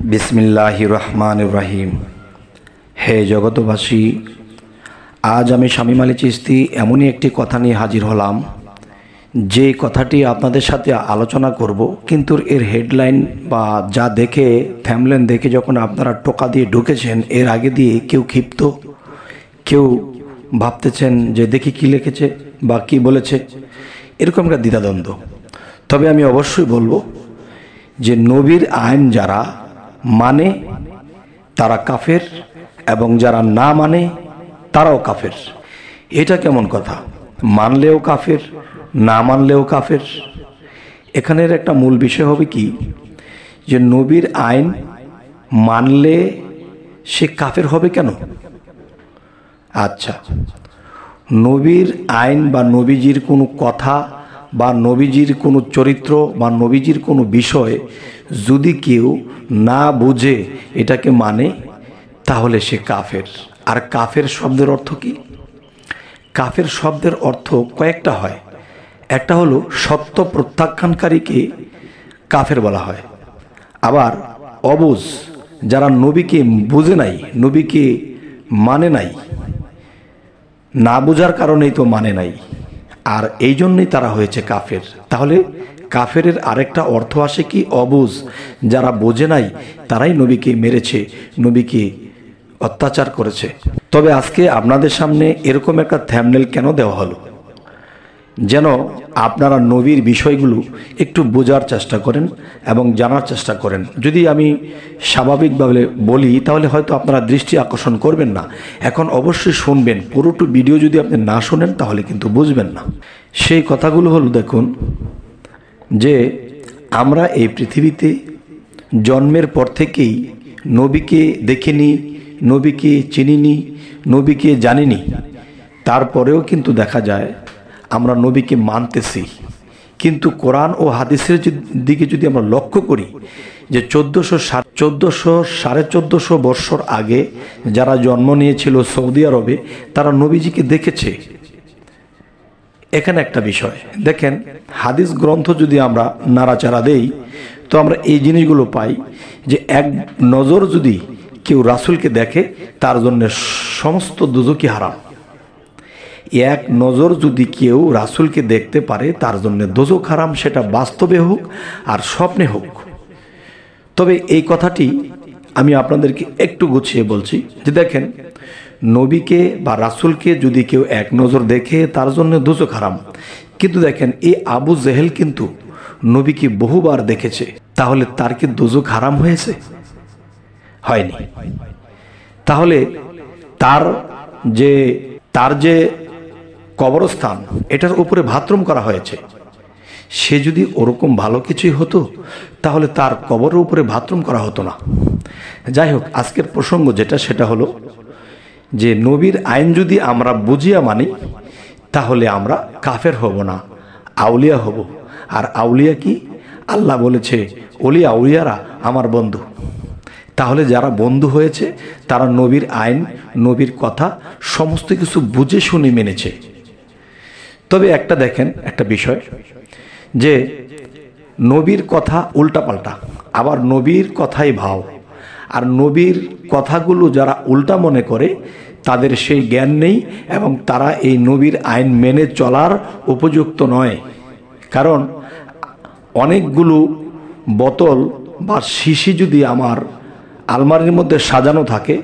বিসমিল্লাহ রহমান রাহিম হে জগতবাসী আজ আমি শামীম আলী চিস্তি এমনই একটি কথা নিয়ে হাজির হলাম, যে কথাটি আপনাদের সাথে আলোচনা করব, কিন্তু এর হেডলাইন বা যা দেখে, থ্যামলেন দেখে যখন আপনারা টোকা দিয়ে ঢুকেছেন, এর আগে দিয়ে কেউ ক্ষিপ্ত, কেউ ভাবতেছেন যে দেখি কি লিখেছে বা কি বলেছে, এরকম একটা দ্বিধাদ্বন্দ্ব। তবে আমি অবশ্যই বলব যে নবীর আইন যারা মানে তারা কাফের এবং যারা না মানে তারাও কাফের। এটা কেমন কথা? মানলেও কাফের, না মানলেও কাফের। এখানের একটা মূল বিষয় হবে কি? যে নবীর আইন মানলে সে কাফের হবে কেন? আচ্ছা নবীর আইন বা নবীজির কোনো কথা বা নবীজির কোনো চরিত্র বা নবীজির কোনো বিষয় যদি কেউ না বুঝে এটাকে মানে তাহলে সে কাফের। আর কাফের শব্দের অর্থ কি? কাফের শব্দের অর্থ কয়েকটা হয়। একটা হলো সত্য প্রত্যাখ্যানকারীকে কাফের বলা হয়। আবার অবুজ, যারা নবীকে বুঝে নাই, নবীকে মানে নাই, না বোঝার কারণেই তো মানে নাই। আর এই জন্যই তারা হয়েছে কাফের। তাহলে কাফের আরেকটা অর্থ আসে কি? অবুজ। যারা বোঝে নাই, তারাই নবীকে মেরেছে, নবীকে অত্যাচার করেছে। তবে আজকে আপনাদের সামনে এরকম একটা থ্যামনেল কেন দেওয়া হলো? যেন আপনারা নবীর বিষয়গুলো একটু বোঝার চেষ্টা করেন এবং জানার চেষ্টা করেন। যদি আমি স্বাভাবিকভাবে বলি, তাহলে হয়তো আপনারা দৃষ্টি আকর্ষণ করবেন না। এখন অবশ্যই শুনবেন। পুরোটো ভিডিও যদি আপনি না শোনেন, তাহলে কিন্তু বুঝবেন না। সেই কথাগুলো হলো, দেখুন, যে আমরা এই পৃথিবীতে জন্মের পর থেকেই নবীকে দেখিনি, নবীকে চিনিনি, নবীকে জানিনি। তারপরেও কিন্তু দেখা যায় আমরা নবীকে মানতেছি। কিন্তু কোরআন ও হাদিসের দিকে যদি আমরা লক্ষ্য করি, যে চোদ্দোশো চোদ্দোশো সাড়ে চোদ্দোশো বৎসর আগে যারা জন্ম নিয়েছিল সৌদি আরবে, তারা নবীজিকে দেখেছে। এখানে একটা বিষয়। দেখেন, হাদিস গ্রন্থ যদি আমরা নাড়াচাড়া দেই, তো আমরা এই জিনিসগুলো পাই যে এক নজর যদি কেউ রাসুলকে দেখে, তার জন্য সমস্ত দুজকি হারাম। এক নজর যদি কেউ রাসুলকে দেখতে পারে, তার জন্য দোজক হারাম, সেটা বাস্তবে হোক আর স্বপ্নে হোক। তবে এই কথাটি আমি আপনাদেরকে একটু গুছিয়ে বলছি যে দেখেন, নবীকে বা রাসুলকে যদি কেউ এক নজর দেখে, তার জন্য দোজক হারাম। কিন্তু দেখেন, এই আবু জেহেল কিন্তু নবীকে বহুবার দেখেছে। তাহলে তার কি দোজক হারাম হয়েছে? হয়নি। তাহলে তার যে তার যে কবরস্থান, এটার উপরে ভাত্রম করা হয়েছে। সে যদি ওরকম ভালো কিছুই হতো, তাহলে তার কবরের উপরে ভাত্রম করা হতো না। যাই হোক, আজকের প্রসঙ্গ যেটা, সেটা হলো যে, নবীর আইন যদি আমরা বুঝিয়া মানি, তাহলে আমরা কাফের হব না, আউলিয়া হব। আর আউলিয়া কি? আল্লাহ বলেছে অলি আউলিয়ারা আমার বন্ধু। তাহলে যারা বন্ধু হয়েছে, তারা নবীর আইন, নবীর কথা, সমস্ত কিছু বুঝে, শুনে, মেনেছে। তবে একটা দেখেন, একটা বিষয়, যে নবীর কথা উল্টাপাল্টা, আবার নবীর কথাই ভাও আর নবীর কথাগুলো যারা উল্টা মনে করে, তাদের সেই জ্ঞান নেই এবং তারা এই নবীর আইন মেনে চলার উপযুক্ত নয়। কারণ অনেকগুলো বোতল বা শিশি যদি আমার আলমারির মধ্যে সাজানো থাকে,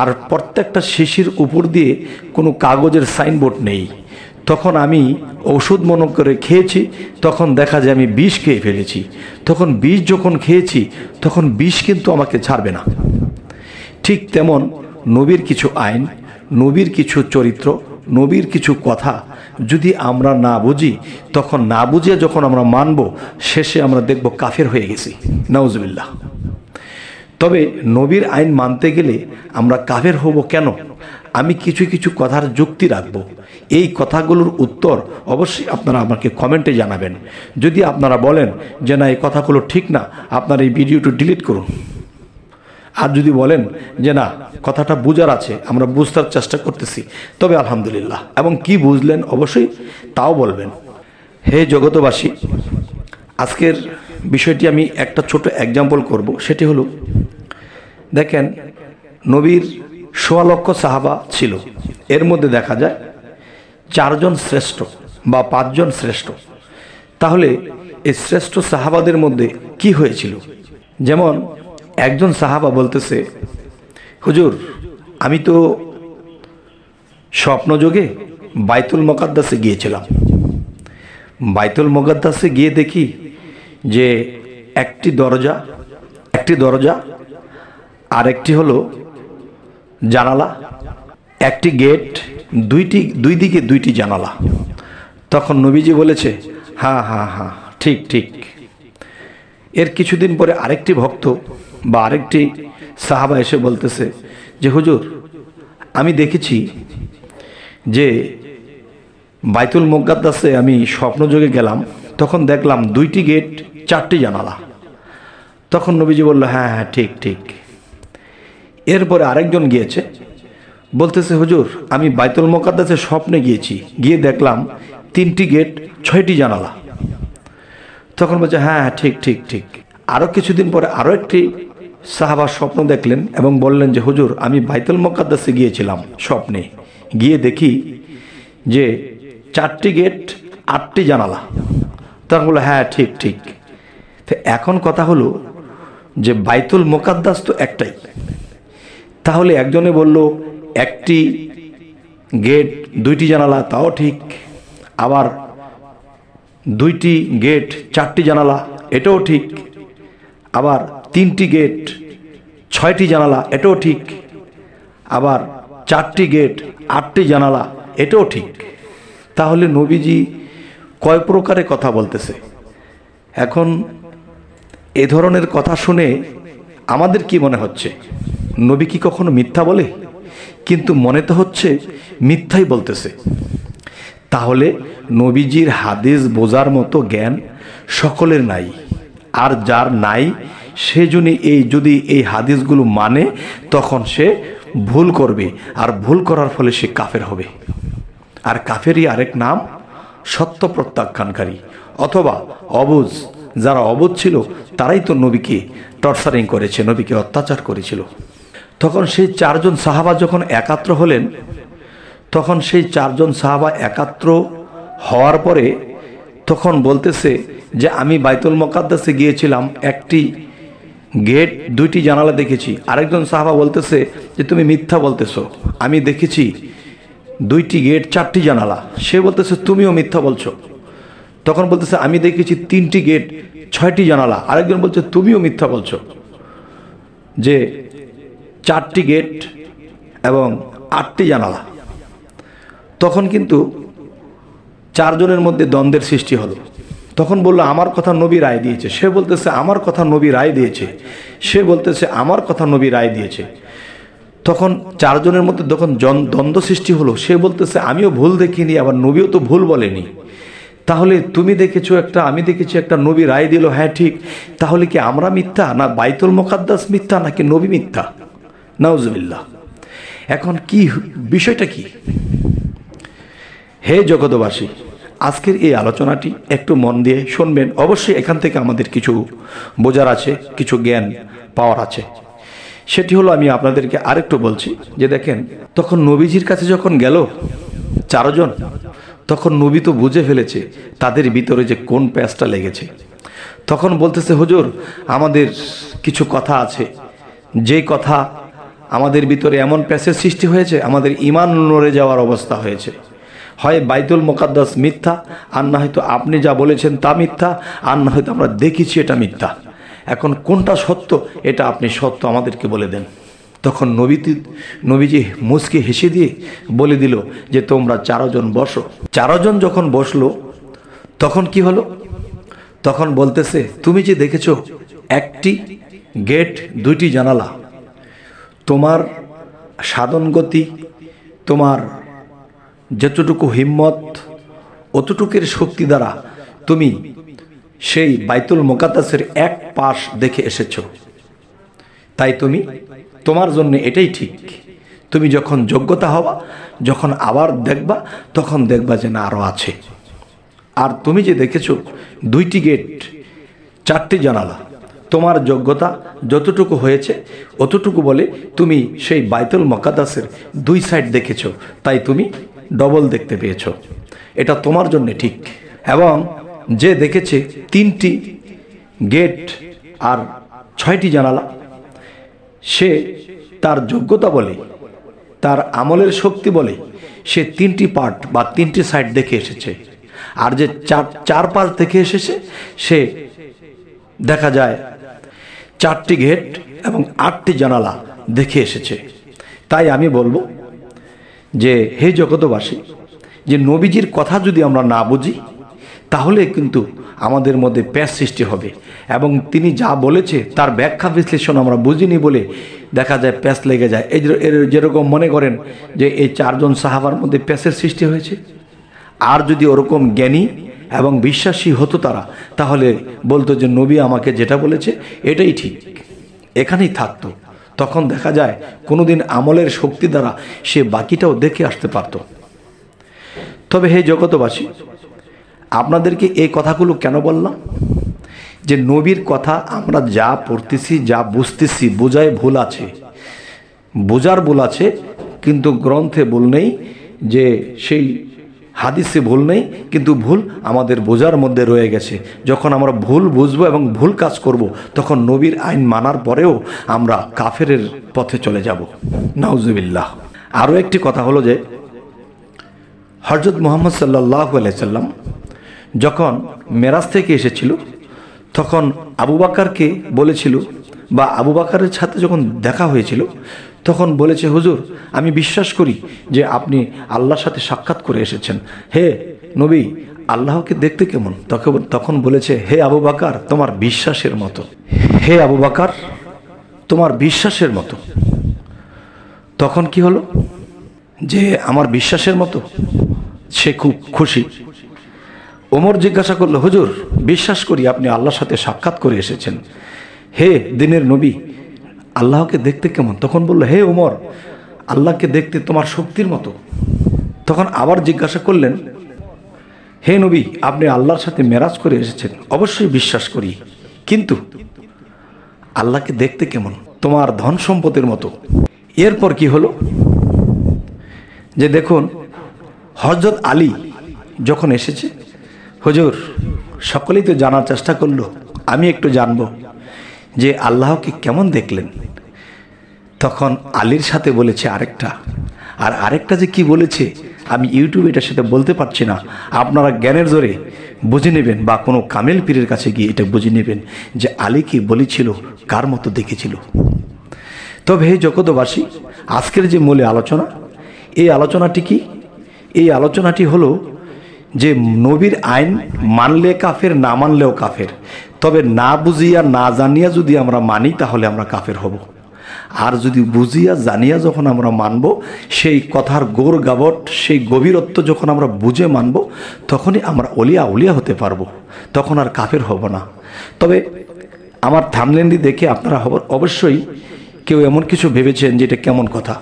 আর প্রত্যেকটা শিশির উপর দিয়ে কোনো কাগজের সাইনবোর্ড নেই তখন আমি ওষুধ মনে করে খেয়েছি, তখন দেখা যায় আমি বিষ খেয়ে ফেলেছি। তখন বিষ যখন খেয়েছি, তখন বিষ কিন্তু আমাকে ছাড়বে না। ঠিক তেমন নবীর কিছু আইন, নবীর কিছু চরিত্র, নবীর কিছু কথা যদি আমরা না বুঝি, তখন না বুঝিয়ে যখন আমরা মানব, শেষে আমরা দেখব কাফের হয়ে গেছি। নওয়াজবিল্লাহ তবে নবীর আইন মানতে গেলে আমরা কাফের হব কেন? আমি কিছু কিছু কথার যুক্তি রাখব। এই কথাগুলোর উত্তর অবশ্যই আপনারা আমাকে কমেন্টে জানাবেন। যদি আপনারা বলেন যে না, এই কথাগুলো ঠিক না, আপনার এই ভিডিওটি ডিলিট করুন। আর যদি বলেন যে না, কথাটা বুঝার আছে, আমরা বুঝতে চেষ্টা করতেছি, তবে আলহামদুলিল্লাহ। এবং কি বুঝলেন অবশ্যই তাও বলবেন। হে জগতবাসী আজকের বিষয়টি আমি একটা ছোট এক্সাম্পল করব। সেটি হলো, দেখেন, নবীর সোয়া লক্ষ সাহাবা ছিল। এর মধ্যে দেখা যায়, চারজন শ্রেষ্ঠ বা পাঁচজন শ্রেষ্ঠ। তাহলে এই শ্রেষ্ঠ সাহাবাদের মধ্যে কি হয়েছিল? যেমন, একজন সাহাবা বলতেছে, হুজুর, আমি তো স্বপ্নযোগে বাইতুল মকাদ্দাসে গিয়েছিলাম। বাইতুল মকাদ্দাসে গিয়ে দেখি যে একটি দরজা একটি দরজা আর একটি হলো জানালা, একটি গেট, দুইটি, দুই দিকে দুইটি জানালা। তখন নবীজি বলেছে হ্যাঁ হ্যাঁ হ্যাঁ ঠিক ঠিক। এর কিছুদিন পরে আরেকটি ভক্ত বা আরেকটি সাহাবা এসে বলতেছে যে, হুজুর, আমি দেখেছি যে বাইতুল মোগাদ্দাসে আমি স্বপ্নযোগে গেলাম তখন দেখলাম দুইটি গেট, চারটি জানালা। তখন নবীজি বলল হ্যাঁ হ্যাঁ ঠিক ঠিক। এরপরে আরেকজন গিয়েছে, বলতেছে, হুজুর, আমি বাইতুল মোকাদ্দাসে স্বপ্নে গিয়েছি। গিয়ে দেখলাম তিনটি গেট, ছয়টি জানালা। তখন বলছে হ্যাঁ হ্যাঁ ঠিক ঠিক ঠিক। আরও কিছুদিন পরে আরও একটি সাহাবার স্বপ্ন দেখলেন এবং বললেন যে, হুজুর, আমি বাইতুল মোকাদ্দাসে গিয়েছিলাম স্বপ্নে। গিয়ে দেখি যে, চারটি গেট, আটটি জানালা। তখন বলল হ্যাঁ ঠিক ঠিক। তো এখন কথা হলো যে বাইতুল মোকাদ্দাস তো একটাই। তাহলে একজনে বলল, একটি গেট, দুইটি জানালা, তাও ঠিক। আবার দুইটি গেট, চারটি জানালা, এটাও ঠিক। আবার তিনটি গেট, ছয়টি জানালা, এটাও ঠিক। আবার চারটি গেট, আটটি জানালা, এটাও ঠিক। তাহলে নবীজি কয় প্রকারে কথা বলতেছে? এখন এ ধরনের কথা শুনে আমাদের কি মনে হচ্ছে? নবী কি কখনো মিথ্যা বলে? কিন্তু মনে তো হচ্ছে মিথ্যাই বলতেছে। তাহলে নবীজির হাদিস বোঝার মতো জ্ঞান সকলের নাই। আর যার নাই, সে যদি এই যদি এই হাদিসগুলো মানে তখন সে ভুল করবে। আর ভুল করার ফলে সে কাফের হবে। আর কাফেরই আরেক নাম সত্য প্রত্যাখ্যানকারী অথবা অবুজ। যারা অবুজ ছিল, তারাই তো নবীকে টর্চারিং করেছে, নবীকে অত্যাচার করেছিল। তখন সেই চারজন সাহাবা যখন একাত্র হলেন, তখন সেই চারজন সাহাবা একাত্র হওয়ার পরে তখন বলতেছে যে, আমি বাইতুল মকাদ্দাসে গিয়েছিলাম, একটি গেট, দুইটি জানালা দেখেছি। আরেকজন সাহাবা বলতেছে যে, তুমি মিথ্যা বলতেছো। আমি দেখেছি দুইটি গেট, চারটি জানালা। সে বলতেছে, তুমিও মিথ্যা বলছো। তখন বলতেছে, আমি দেখেছি তিনটি গেট, ছয়টি জানালা। আরেকজন বলছে, তুমিও মিথ্যা বলছো। যে চারটি গেট এবং আটটি জানালা। তখন কিন্তু চারজনের মধ্যে দ্বন্দ্বের সৃষ্টি হলো। তখন বলল, আমার কথা নবী রায় দিয়েছে। সে বলতেছে, আমার কথা নবী রায় দিয়েছে। সে বলতেছে, আমার কথা নবী রায় দিয়েছে। তখন চারজনের মধ্যে যখন দ্বন্দ্ব সৃষ্টি হলো, সে বলতেছে, আমিও ভুল দেখিনি, আবার নবীও তো ভুল বলেনি। তাহলে তুমি দেখেছ একটা, আমি দেখেছি একটা নবী রায় দিল হ্যাঁ ঠিক, তাহলে কি আমরা মিথ্যা, না বাইতুল মোকাদ্দাস মিথ্যা, নাকি নবী মিথ্যা? নাউজবিল্লা এখন কি বিষয়টা কি? হে জগতবাসী আজকের এই আলোচনাটি একটু মন দিয়ে শুনবেন। অবশ্যই এখান থেকে আমাদের কিছু বোঝার আছে, কিছু জ্ঞান পাওয়ার আছে। সেটি হলো আমি আপনাদেরকে আরেকটু বলছি, যে দেখেন, তখন নবীজির কাছে যখন গেল চারজন, তখন নবী তো বুঝে ফেলেছে তাদের ভিতরে যে কোন প্যাঁচটা লেগেছে। তখন বলতেছে, হুজুর, আমাদের কিছু কথা আছে। যে কথা আমাদের ভিতরে এমন প্যাসের সৃষ্টি হয়েছে, আমাদের ইমান নড়ে যাওয়ার অবস্থা হয়েছে। হয় বাইতুল মোকাদ্দাস মিথ্যা, আর না হয়তো আপনি যা বলেছেন তা মিথ্যা, আর না হয়তো আমরা দেখেছি এটা মিথ্যা। এখন কোনটা সত্য, এটা আপনি সত্য আমাদেরকে বলে দেন। তখন নবীতি, নবীজি মুসকে হেসে দিয়ে বলে দিল যে, তোমরা চারজন বসো। চারজন যখন বসল, তখন কি হলো? তখন বলতেছে, তুমি যে দেখেছ একটি গেট, দুইটি জানালা। তোমার সাধন গতি তোমার যতটুকু হিম্মত, অতটুকের শক্তি দ্বারা তুমি সেই বাইতুল মোকাদ্দাসের এক পাশ দেখে এসেছ। তাই তুমি তোমার জন্য এটাই ঠিক। তুমি যখন যোগ্যতা হবা, যখন আবার দেখবা, তখন দেখবা যে না আরও আছে। আর তুমি যে দেখেছ, দুইটি গেট, চারটি জানালা, তোমার যোগ্যতা যতটুকু হয়েছে, অতটুকু বলে তুমি সেই বাইতুল মকাদাসের দুই সাইড দেখেছ। তাই তুমি ডবল দেখতে পেয়েছ। এটা তোমার জন্য ঠিক। এবং যে দেখেছে তিনটি গেট আর ছয়টি জানালা, সে তার যোগ্যতা বলে, তার আমলের শক্তি বলে, সে তিনটি পার্ট বা তিনটি সাইড দেখে এসেছে। আর যে চার চার পাঁচ দেখে এসেছে, সে দেখা যায় চারটি গেট এবং আটটি জানালা দেখে এসেছে। তাই আমি বলব যে, হে জগতবাসী যে নবীজির কথা যদি আমরা না বুঝি তাহলে কিন্তু আমাদের মধ্যে প্যাঁচ সৃষ্টি হবে। এবং তিনি যা বলেছে, তার ব্যাখ্যা বিশ্লেষণ আমরা বুঝিনি বলে দেখা যায় প্যাঁচ লেগে যায়। এই যেরকম মনে করেন যে এই চারজন সাহাবার মধ্যে প্যাঁচের সৃষ্টি হয়েছে। আর যদি ওরকম জ্ঞানী এবং বিশ্বাসী হতো তারা, তাহলে বলতো যে, নবী আমাকে যেটা বলেছে, এটাই ঠিক। এখানেই থাকতো। তখন দেখা যায় কোনোদিন আমলের শক্তি দ্বারা সে বাকিটাও দেখে আসতে পারত। তবে হে জগতবাসী আপনাদেরকে এই কথাগুলো কেন বললাম? যে নবীর কথা আমরা যা পড়তেছি, যা বুঝতেছি, বোঝায় ভুল আছে। বোঝার ভুল আছে, কিন্তু গ্রন্থে ভুল নেই, যে সেই হাদিসে ভুল নেই, কিন্তু ভুল আমাদের বোঝার মধ্যে রয়ে গেছে। যখন আমরা ভুল বুঝব এবং ভুল কাজ করব, তখন নবীর আইন মানার পরেও আমরা কাফেরের পথে চলে যাব। নাউজুবিল্লাহ। আরও একটি কথা হলো যে হজরত মোহাম্মদ সাল্লাহ সাল্লাম যখন মেরাজ থেকে এসেছিল, তখন আবু বাকারকে বলেছিল, বা আবু বাকারের সাথে যখন দেখা হয়েছিল, তখন বলেছে, হুজুর, আমি বিশ্বাস করি যে আপনি আল্লাহর সাথে সাক্ষাৎ করে এসেছেন। হে নবী, আল্লাহকে দেখতে কেমন? তখন তখন বলেছে, হে আবু বাকার তোমার বিশ্বাসের মতো। হে আবু বাকার তোমার বিশ্বাসের মতো। তখন কি হলো? যে আমার বিশ্বাসের মতো। সে খুব খুশি। ওমর জিজ্ঞাসা করল, হুজুর, বিশ্বাস করি আপনি আল্লাহর সাথে সাক্ষাৎ করে এসেছেন। হে দিনের নবী, আল্লাহকে দেখতে কেমন? তখন বলল, হে ওমর, আল্লাহকে দেখতে তোমার শক্তির মতো। তখন আবার জিজ্ঞাসা করলেন, হে নবী, আপনি আল্লাহর সাথে মেরাজ করে এসেছেন, অবশ্যই বিশ্বাস করি। কিন্তু আল্লাহকে দেখতে কেমন? তোমার ধন সম্পদের মতো। এরপর কি হলো? যে দেখুন হজরত আলী যখন এসেছে হুজুর, সকলেই তো জানার চেষ্টা করল, আমি একটু জানব যে আল্লাহকে কেমন দেখলেন? তখন আলীর সাথে বলেছে আরেকটা, আর আরেকটা যে কি বলেছে, আমি ইউটিউবে এটা সেটা বলতে পারছি না। আপনারা জ্ঞানের জোরে বুঝে নেবেন বা কোনো কামেল পীরের কাছে গিয়ে এটা বুঝে নেবেন যে আলী কি বলেছিল, কার মতো দেখেছিল। তবে হে জগতবাসী আজকের যে মূলে আলোচনা, এই আলোচনাটি কি? এই আলোচনাটি হলো যে নবীর আইন মানলে কাফের, না মানলেও কাফের। তবে না বুঝিয়া, না জানিয়া যদি আমরা মানি, তাহলে আমরা কাফের হব। আর যদি বুঝিয়া, জানিয়া যখন আমরা মানব, সেই কথার গোর গাবট, সেই গভীরত্ব যখন আমরা বুঝে মানব, তখনই আমরা অলিয়া উলিয়া হতে পারব। তখন আর কাফের হব না। তবে আমার থামলেন্ডি দেখে আপনারা অবশ্যই কেউ এমন কিছু ভেবেছেন যে এটা কেমন কথা।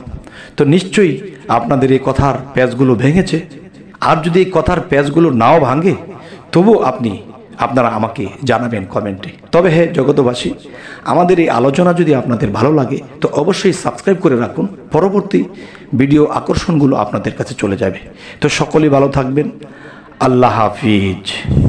তো নিশ্চয়ই আপনাদের এই কথার প্যাচগুলো ভেঙেছে। আর যদি এই কথার প্যাচগুলো নাও ভাঙে, তবু আপনি আপনারা আমাকে জানাবেন কমেন্টে। তবে হ্যাঁ জগতবাসী আমাদের এই আলোচনা যদি আপনাদের ভালো লাগে, তো অবশ্যই সাবস্ক্রাইব করে রাখুন। পরবর্তী ভিডিও আকর্ষণগুলো আপনাদের কাছে চলে যাবে। তো সকলেই ভালো থাকবেন। আল্লাহ হাফিজ।